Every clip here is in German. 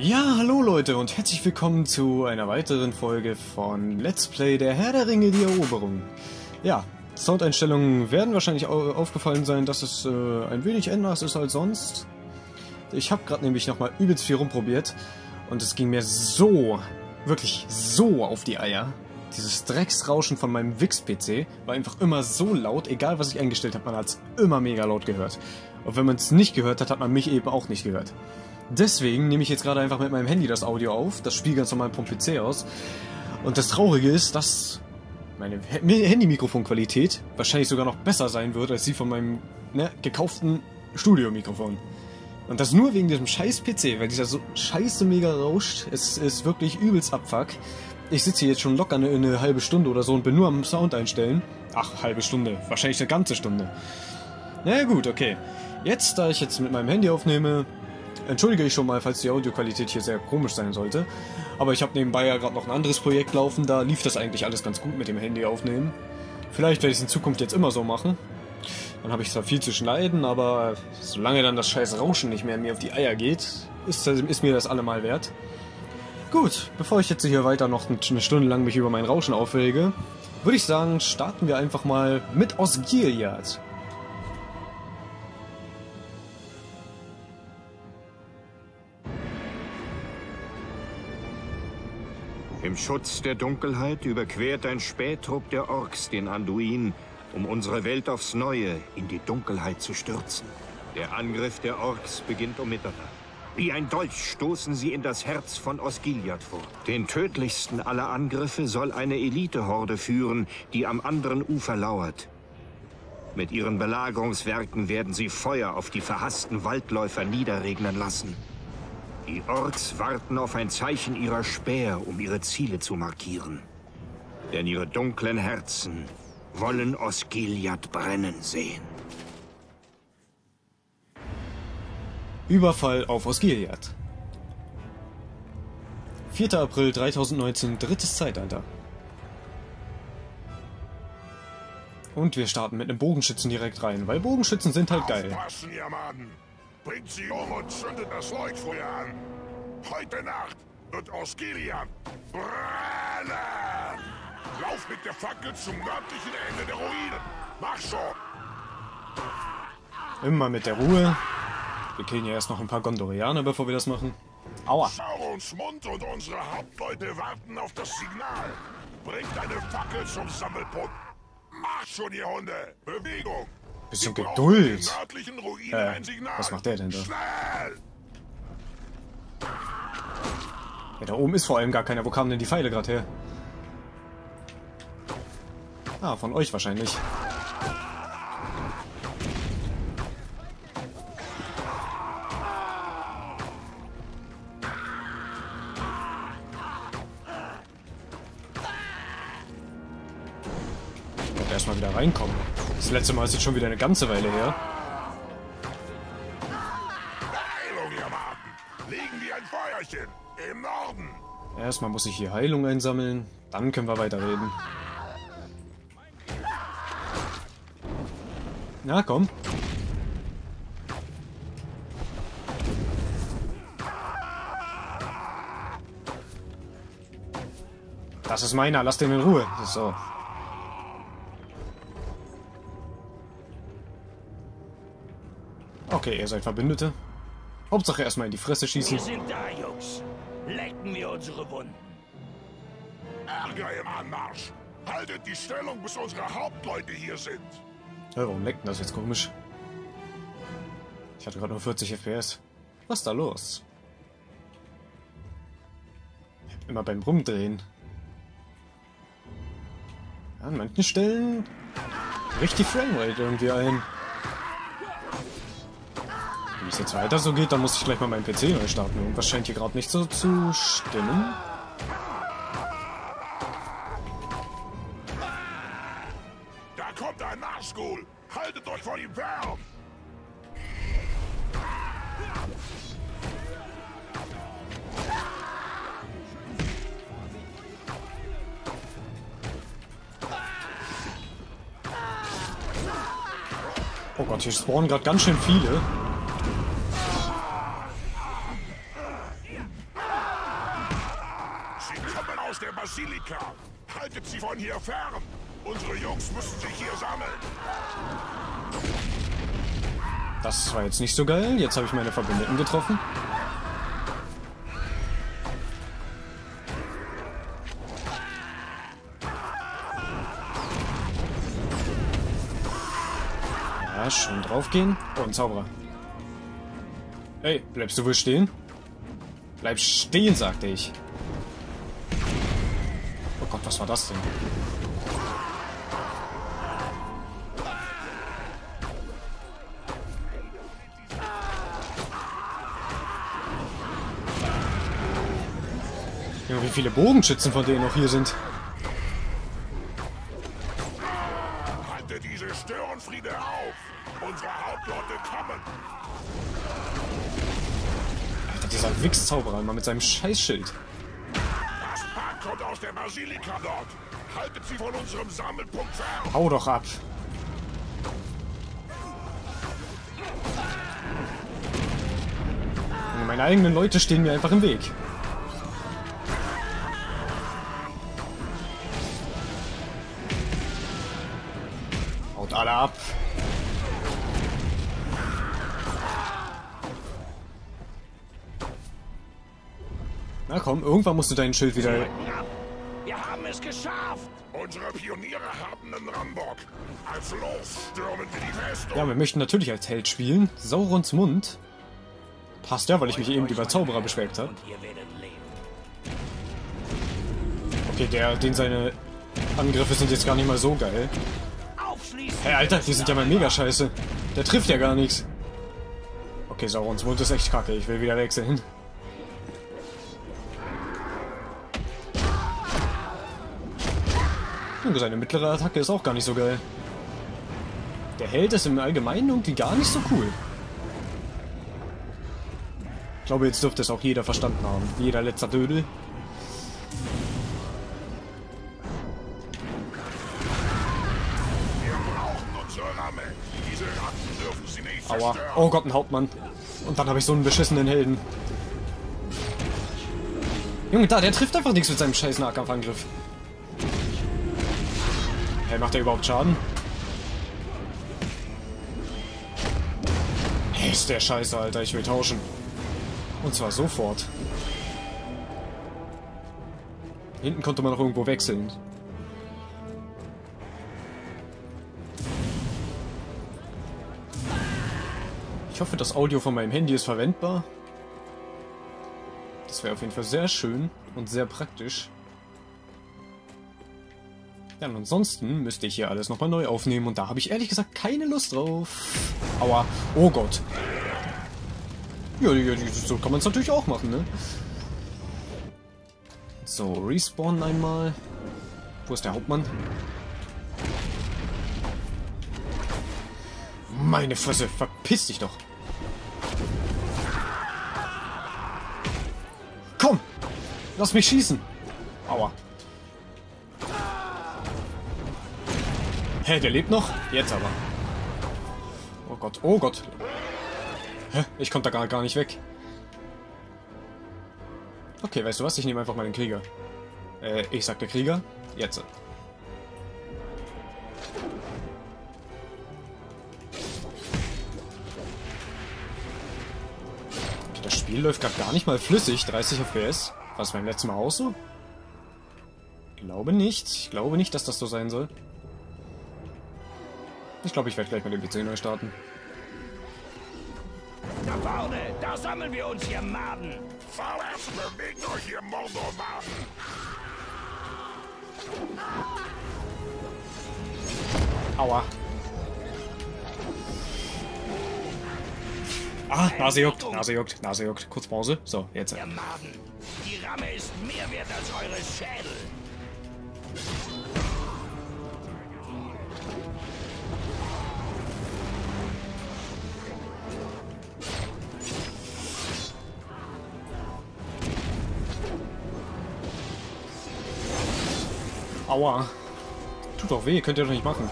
Ja, hallo Leute und herzlich willkommen zu einer weiteren Folge von Let's Play der Herr der Ringe, die Eroberung. Ja, Soundeinstellungen werden wahrscheinlich aufgefallen sein, dass es äh, ein wenig anders ist als sonst. Ich habe gerade nämlich nochmal übelst viel rumprobiert und es ging mir so, wirklich so auf die Eier. Dieses Drecksrauschen von meinem Wix-PC war einfach immer so laut, egal was ich eingestellt habe, man hat es immer mega laut gehört. Und wenn man es nicht gehört hat, hat man mich eben auch nicht gehört. Deswegen nehme ich jetzt gerade einfach mit meinem Handy das Audio auf, das spielt ganz normal vom PC aus. Und das Traurige ist, dass meine Handy-Mikrofonqualität wahrscheinlich sogar noch besser sein wird als die von meinem ne, gekauften Studio-Mikrofon. Und das nur wegen diesem scheiß PC, weil dieser so scheiße mega rauscht. Es ist wirklich übelst abfuck. Ich sitze hier jetzt schon locker eine, eine halbe Stunde oder so und bin nur am Sound einstellen. Ach, halbe Stunde. Wahrscheinlich eine ganze Stunde. Na gut, okay. Jetzt, da ich jetzt mit meinem Handy aufnehme, entschuldige ich schon mal, falls die Audioqualität hier sehr komisch sein sollte. Aber ich habe nebenbei ja gerade noch ein anderes Projekt laufen, da lief das eigentlich alles ganz gut mit dem Handy aufnehmen. Vielleicht werde ich es in Zukunft jetzt immer so machen. Dann habe ich zwar viel zu schneiden, aber solange dann das scheiß Rauschen nicht mehr mir auf die Eier geht, ist, ist mir das allemal wert. Gut, bevor ich jetzt hier weiter noch eine Stunde lang mich über mein Rauschen aufrege, würde ich sagen, starten wir einfach mal mit Osgiliath. Im Schutz der Dunkelheit überquert ein Spähtrupp der Orks den Anduin, um unsere Welt aufs Neue in die Dunkelheit zu stürzen. Der Angriff der Orks beginnt um Mitternacht. Wie ein Dolch stoßen sie in das Herz von Osgiliath vor. Den tödlichsten aller Angriffe soll eine Elitehorde führen, die am anderen Ufer lauert. Mit ihren Belagerungswerken werden sie Feuer auf die verhassten Waldläufer niederregnen lassen. Die Orks warten auf ein Zeichen ihrer Speer, um ihre Ziele zu markieren. Denn ihre dunklen Herzen wollen Osgiliath brennen sehen. Überfall auf Osgiliath. 4. April 3019, drittes Zeitalter. Und wir starten mit einem Bogenschützen direkt rein, weil Bogenschützen sind halt geil. Aufpassen, ihr Mann! Bringt sie um und zündet das Leuchtfeuer an. Heute Nacht wird Osgiliath brennen. Lauf mit der Fackel zum nördlichen Ende der Ruinen. Mach schon. Immer mit der Ruhe. Wir killen ja erst noch ein paar Gondorianer, bevor wir das machen. Aua. Saurons Mund und unsere Hauptleute warten auf das Signal. Bringt eine Fackel zum Sammelpunkt. Mach schon, ihr Hunde. Bewegung. Bisschen Geduld. Äh, was macht der denn da? Ja, da oben ist vor allem gar keiner. Wo kamen denn die Pfeile gerade her? Ah, von euch wahrscheinlich. Erstmal wieder reinkommen. Das letzte Mal ist jetzt schon wieder eine ganze Weile her. Heilung, ihr Maten! Legen wir ein Feuerchen im Norden! Erstmal muss ich hier Heilung einsammeln, dann können wir weiterreden. Na, komm. Das ist meiner, lass den in Ruhe. So. Okay, ihr seid Verbündete. Hauptsache erstmal in die Fresse schießen. Wir sind da, Jungs. Lecken wir unsere Wunden. Ärger im Anmarsch! Haltet die Stellung, bis unsere Hauptleute hier sind! Ja, warum leckt denn das jetzt komisch? Ich hatte gerade nur 40 FPS. Was ist da los? Immer beim Rumdrehen. Ja, an manchen Stellen bricht die Framerate irgendwie ein. Wenn es jetzt weiter so geht, dann muss ich gleich mal meinen PC neu starten. Irgendwas scheint hier gerade nicht so zu stimmen. Da kommt ein Nazgul! Haltet euch vor ihm fern! Oh Gott, hier spawnen gerade ganz schön viele. Aus der Basilika. Haltet sie von hier fern. Unsere Jungs müssen sich hier sammeln. Das war jetzt nicht so geil. Jetzt habe ich meine Verbündeten getroffen. Ja, schön draufgehen. Oh, ein Zauberer. Hey, bleibst du wohl stehen? Bleib stehen, sagte ich. Was war das denn? Ja, wie viele Bogenschützen von denen noch hier sind. Halte diese Störenfriede auf. Unsere Hauptleute kommen. Alter, dieser Wichszauberer mal mit seinem Scheißschild. Sie von unserem Sammelpunkt fern. Hau doch ab. Meine eigenen Leute stehen mir einfach im Weg. Haut alle ab. Na komm, irgendwann musst du dein Schild wieder... Wir haben es geschafft! Unsere Pioniere haben einen Rambock. Als los stürmen wir die Festung. Ja, wir möchten natürlich als Held spielen. Saurons Mund. Passt ja, weil ich mich eben über Zauberer beschwert habe. Okay, der, den seine Angriffe sind jetzt gar nicht mal so geil. Hey, Alter, die sind ja mal mega scheiße. Der trifft ja gar nichts. Okay, Saurons Mund ist echt kacke. Ich will wieder wechseln. Und seine mittlere Attacke ist auch gar nicht so geil. Der Held ist im Allgemeinen irgendwie gar nicht so cool. Ich glaube, jetzt dürfte es auch jeder verstanden haben. Jeder letzter Dödel. Aua. Oh Gott, ein Hauptmann. Und dann habe ich so einen beschissenen Helden. Junge, da, der trifft einfach nichts mit seinem scheiß Nahkampfangriff. Hey, macht er überhaupt Schaden? Hey, ist der scheiße, Alter. Ich will tauschen. Und zwar sofort. Hinten konnte man noch irgendwo wechseln. Ich hoffe, das Audio von meinem Handy ist verwendbar. Das wäre auf jeden Fall sehr schön und sehr praktisch. Ja, und ansonsten müsste ich hier alles nochmal neu aufnehmen und da habe ich ehrlich gesagt keine Lust drauf. Aua. Oh Gott. Ja, ja, so kann man es natürlich auch machen, ne? So, respawnen einmal. Wo ist der Hauptmann? Meine Fresse, verpiss dich doch. Komm! Lass mich schießen! Aua. Hä, der lebt noch? Jetzt aber. Oh Gott, oh Gott. Hä? Ich konnte da gar, gar nicht weg. Okay, weißt du was? Ich nehme einfach mal den Krieger. Äh, ich sag der Krieger. Jetzt. Das Spiel läuft gerade gar nicht mal flüssig. 30 FPS. War es beim letzten Mal auch so? Glaube nicht. Ich glaube nicht, dass das so sein soll. Ich glaube, ich werde gleich mal den PC neu starten. Da vorne! Da sammeln wir uns, ihr Maden! Vorwärts bewegt euch, ihr Mordorwagen. Aua. Ah, Nase juckt, Nase juckt, Nase juckt. Kurz Pause. So, jetzt. Ihr Maden! Die Ramme ist mehr wert als eure Schädel! Aua. Tut doch weh, könnt ihr doch nicht machen.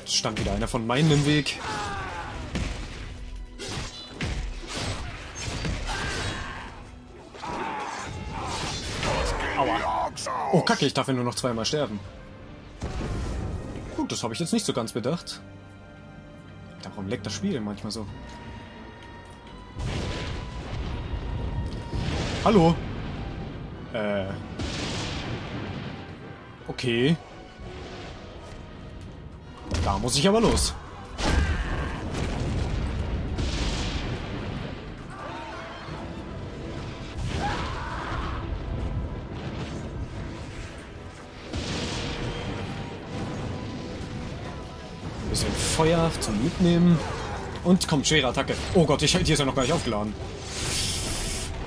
Jetzt stand wieder einer von meinen im Weg. Aua. Oh, kacke, ich darf ja nur noch zweimal sterben. Gut, das habe ich jetzt nicht so ganz bedacht. Darum leckt das Spiel manchmal so. Hallo? Äh. Okay. Da muss ich aber los. Bisschen Feuer zum Mitnehmen. Und kommt, schwere Attacke. Oh Gott, ich, die ist ja noch gar nicht aufgeladen.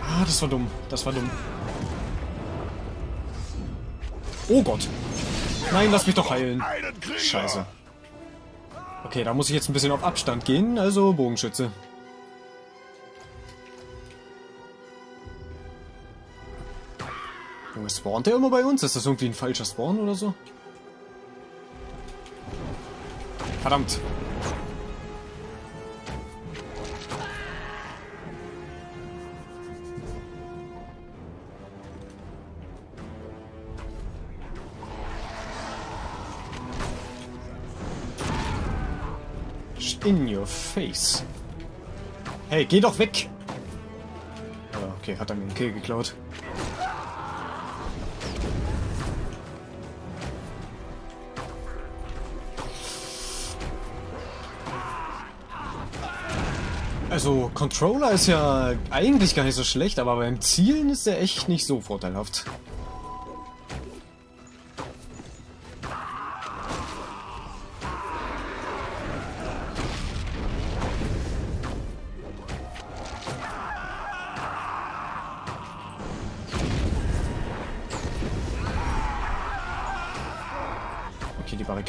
Ah, das war dumm. Das war dumm. Oh Gott. Nein, lass mich doch heilen. Scheiße. Okay, da muss ich jetzt ein bisschen auf Abstand gehen, also Bogenschütze. Junge, spawnt der immer bei uns? Ist das irgendwie ein falscher Spawn oder so? Verdammt. In your face. Hey, geh doch weg! Ah, okay, hat er mir den Kill geklaut. Also, Controller ist ja eigentlich gar nicht so schlecht, aber beim Zielen ist er echt nicht so vorteilhaft.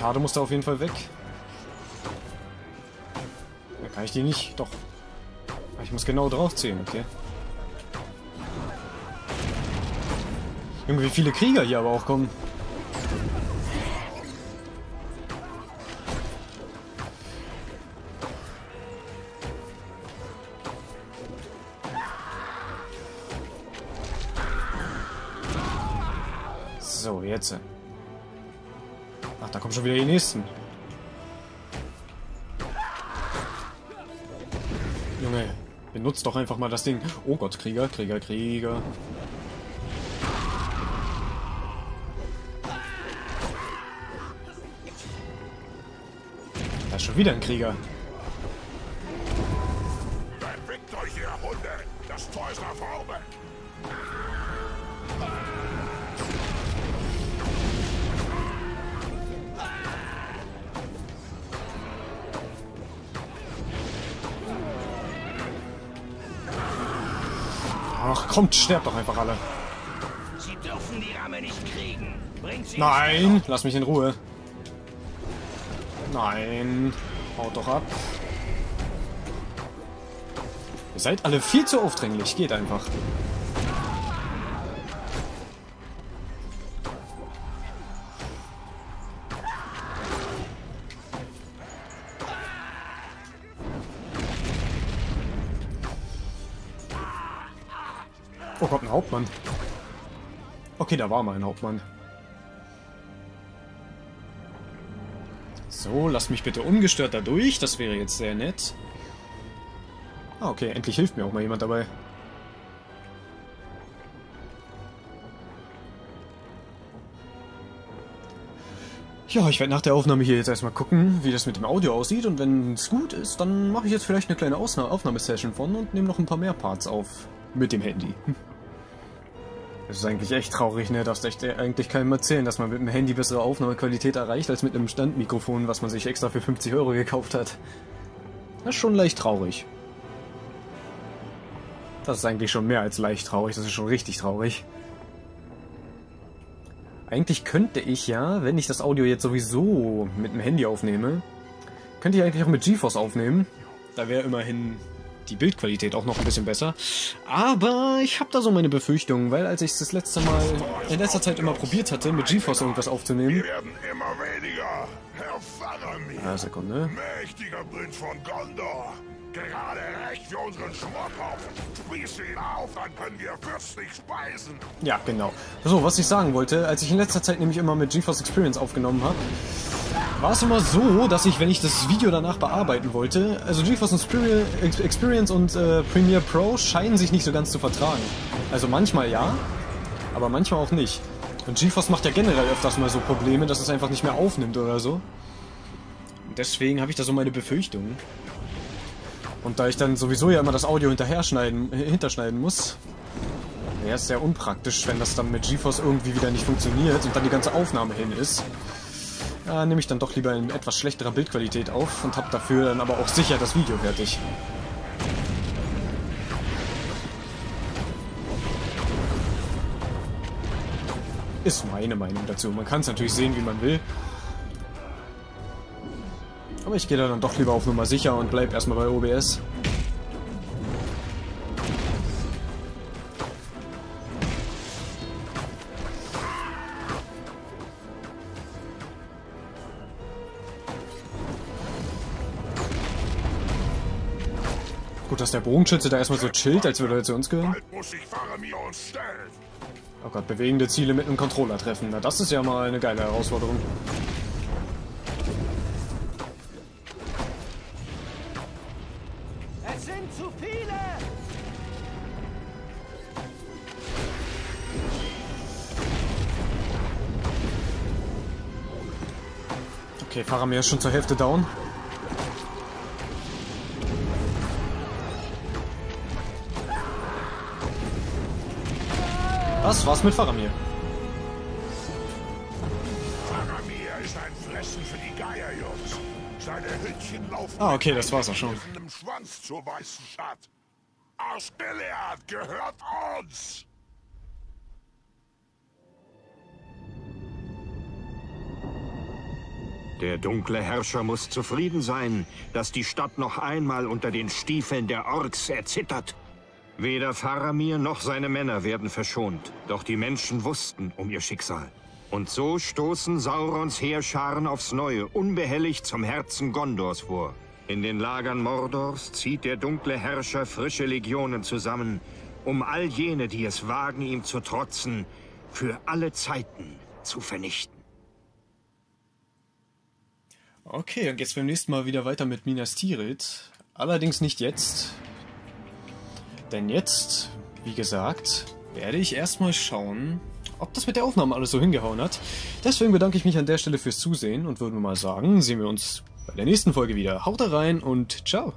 Barrikade muss da auf jeden Fall weg. Da kann ich die nicht. Doch. Ich muss genau draufziehen, okay. Junge, wie viele Krieger hier aber auch kommen. So, jetzt. Ach, da kommen schon wieder die nächsten. Junge, benutzt doch einfach mal das Ding. Oh Gott, Krieger, Krieger, Krieger. Da ist schon wieder ein Krieger. Bewegt euch, ihr Hunde. Das Tor ist nach vorne. Ach, kommt, sterbt doch einfach alle. Sie dürfen die Ramme nicht kriegen. Bringt sie Nein, lass mich in Ruhe. Nein, haut doch ab. Ihr seid alle viel zu aufdringlich, geht einfach. Okay, da war mal ein Hauptmann. So, lass mich bitte ungestört da durch. Das wäre jetzt sehr nett. Ah, okay, endlich hilft mir auch mal jemand dabei. Ja, ich werde nach der Aufnahme hier jetzt erstmal gucken, wie das mit dem Audio aussieht. Und wenn es gut ist, dann mache ich jetzt vielleicht eine kleine Ausna Aufnahmesession von und nehme noch ein paar mehr Parts auf mit dem Handy. Das ist eigentlich echt traurig, ne? Darfst echt eigentlich keinem erzählen, dass man mit dem Handy bessere Aufnahmequalität erreicht als mit einem Standmikrofon, was man sich extra für 50 Euro gekauft hat. Das ist schon leicht traurig. Das ist eigentlich schon mehr als leicht traurig, das ist schon richtig traurig. Eigentlich könnte ich ja, wenn ich das Audio jetzt sowieso mit dem Handy aufnehme, könnte ich eigentlich auch mit GeForce aufnehmen. Da wäre immerhin die Bildqualität auch noch ein bisschen besser. Aber ich habe da so meine Befürchtungen, weil als ich es das letzte Mal in letzter Zeit immer probiert hatte, mit GeForce irgendwas aufzunehmen. Wir werden immer weniger. Herr Faramir. Ah, Sekunde. Mächtiger Prinz von Gondor. Gerade recht für unseren Schmortopf. Spieß ihn auf, dann können wir fürstlich speisen. Ja, genau. So, was ich sagen wollte, als ich in letzter Zeit nämlich immer mit GeForce Experience aufgenommen habe, war es immer so, dass ich, wenn ich das Video danach bearbeiten wollte, also GeForce Experience und äh, Premiere Pro scheinen sich nicht so ganz zu vertragen. Also manchmal ja, aber manchmal auch nicht. Und GeForce macht ja generell öfters mal so Probleme, dass es einfach nicht mehr aufnimmt oder so. Deswegen habe ich da so meine Befürchtungen. Und da ich dann sowieso ja immer das Audio hinterher schneiden, hinterschneiden muss, wäre es sehr unpraktisch, wenn das dann mit GeForce irgendwie wieder nicht funktioniert und dann die ganze Aufnahme hin ist. Ja, nehme ich dann doch lieber in etwas schlechterer Bildqualität auf und habe dafür dann aber auch sicher das Video fertig. Ist meine Meinung dazu. Man kann es natürlich sehen, wie man will. Aber ich gehe da dann doch lieber auf Nummer sicher und bleib erstmal bei OBS. Gut, dass der Bogenschütze da erstmal so chillt, als würde er zu uns gehören. Oh Gott, bewegende Ziele mit einem Controller treffen. Na, das ist ja mal eine geile Herausforderung. Es sind zu viele! Okay, Faramir ist schon zur Hälfte down. Was war's mit Faramir? Faramir ist ein Fressen für die Geierjungs. Seine Hündchen laufen Ah, okay, das war's auch schon. Schwanz zur weißen Stadt. Aus Gilead gehört uns. Der dunkle Herrscher muss zufrieden sein, dass die Stadt noch einmal unter den Stiefeln der Orks erzittert. Weder Faramir noch seine Männer werden verschont, doch die Menschen wussten um ihr Schicksal. Und so stoßen Saurons Heerscharen aufs Neue unbehelligt zum Herzen Gondors vor. In den Lagern Mordors zieht der dunkle Herrscher frische Legionen zusammen, um all jene, die es wagen, ihm zu trotzen, für alle Zeiten zu vernichten. Okay, dann geht's beim nächsten Mal wieder weiter mit Minas Tirith. Allerdings nicht jetzt. Denn jetzt, wie gesagt, werde ich erstmal schauen, ob das mit der Aufnahme alles so hingehauen hat. Deswegen bedanke ich mich an der Stelle fürs Zusehen und würde mal sagen, sehen wir uns bei der nächsten Folge wieder. Haut rein und ciao!